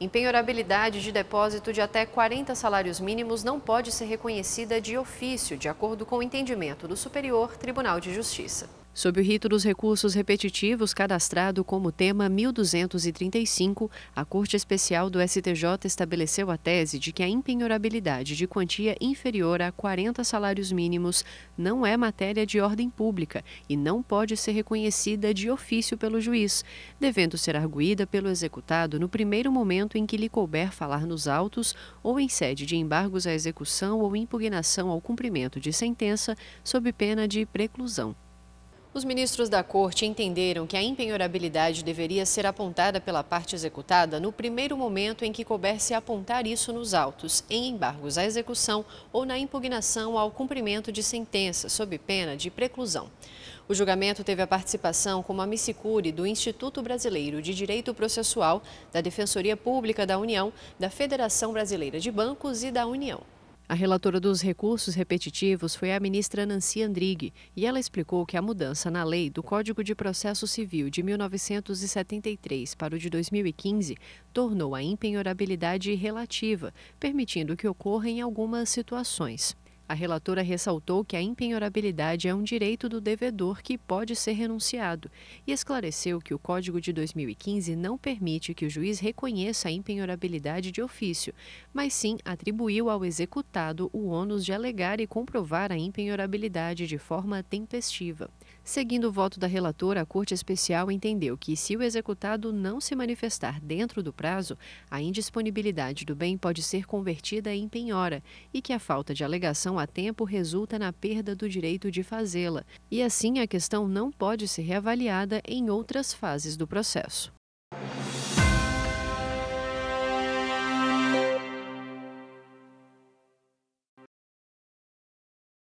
Empenhorabilidade de depósito de até 40 salários mínimos não pode ser reconhecida de ofício, de acordo com o entendimento do Superior Tribunal de Justiça. Sob o rito dos recursos repetitivos cadastrado como tema 1235, a Corte Especial do STJ estabeleceu a tese de que a empenhorabilidade de quantia inferior a 40 salários mínimos não é matéria de ordem pública e não pode ser reconhecida de ofício pelo juiz, devendo ser arguída pelo executado no primeiro momento em que lhe couber falar nos autos ou em sede de embargos à execução ou impugnação ao cumprimento de sentença, sob pena de preclusão. Os ministros da Corte entenderam que a empenhorabilidade deveria ser apontada pela parte executada no primeiro momento em que coubesse apontar isso nos autos, em embargos à execução ou na impugnação ao cumprimento de sentença, sob pena de preclusão. O julgamento teve a participação como amicicure do Instituto Brasileiro de Direito Processual, da Defensoria Pública da União, da Federação Brasileira de Bancos e da União. A relatora dos recursos repetitivos foi a ministra Nancy Andrighi e ela explicou que a mudança na lei do Código de Processo Civil de 1973 para o de 2015 tornou a empenhorabilidade relativa, permitindo que ocorra em algumas situações. A relatora ressaltou que a empenhorabilidade é um direito do devedor que pode ser renunciado e esclareceu que o Código de 2015 não permite que o juiz reconheça a empenhorabilidade de ofício, mas sim atribuiu ao executado o ônus de alegar e comprovar a empenhorabilidade de forma tempestiva. Seguindo o voto da relatora, a Corte Especial entendeu que, se o executado não se manifestar dentro do prazo, a indisponibilidade do bem pode ser convertida em penhora e que a falta de alegação a tempo resulta na perda do direito de fazê-la, e assim a questão não pode ser reavaliada em outras fases do processo.